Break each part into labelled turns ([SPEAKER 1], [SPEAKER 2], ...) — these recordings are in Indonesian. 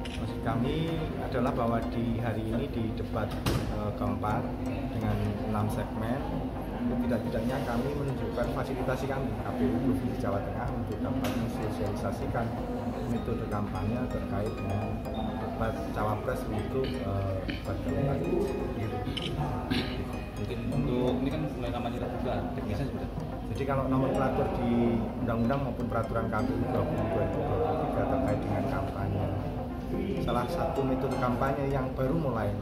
[SPEAKER 1] Maksud kami adalah bahwa di hari ini di debat uh, keempat dengan enam segmen tidak-tidaknya kami menunjukkan fasilitasi kami KPU Provinsi Jawa Tengah untuk dapat mensosialisasikan metode kampanye terkait dengan debat cawapres untuk uh, debat keempat.
[SPEAKER 2] Mungkin untuk ini kan mulai kampanye terbuka, teknisnya sudah.
[SPEAKER 1] Jadi kalau nomenklatur di undang-undang maupun peraturan KPU 2023 terkait dengan kampanye, salah satu metode kampanye yang baru mulai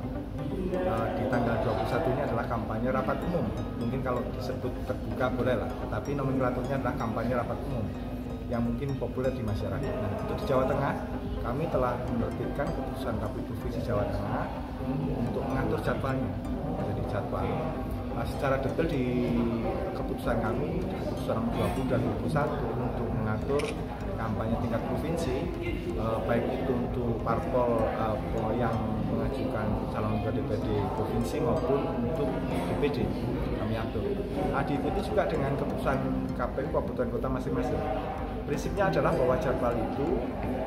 [SPEAKER 1] uh, di tanggal 21 ini adalah kampanye rapat umum. Mungkin kalau disebut terbuka boleh lah, tetapi nomenklaturnya adalah kampanye rapat umum yang mungkin populer di masyarakat. Nah, untuk di Jawa Tengah, kami telah menerbitkan keputusan KPU Provinsi Jawa Tengah untuk mengatur jadwalnya. Jadi jadwal nah, secara detail di keputusan kami, keputusan nomor 20 dan 21 untuk mengatur kampanye tingkat provinsi, eh, baik itu untuk parpol eh, yang mengajukan calon ketua DPD provinsi maupun untuk DPD kami atur. Nah, diikuti juga dengan keputusan KPU kabupaten kota masing-masing. Prinsipnya adalah bahwa jadwal itu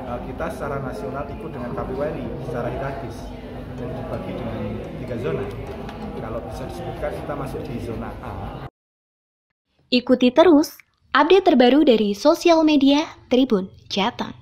[SPEAKER 1] eh, kita secara nasional ikut dengan KPU RI secara hierarkis dan dibagi dengan tiga zona. Kalau bisa disebutkan kita masuk di zona A.
[SPEAKER 3] Ikuti terus update terbaru dari sosial media Tribun Jateng.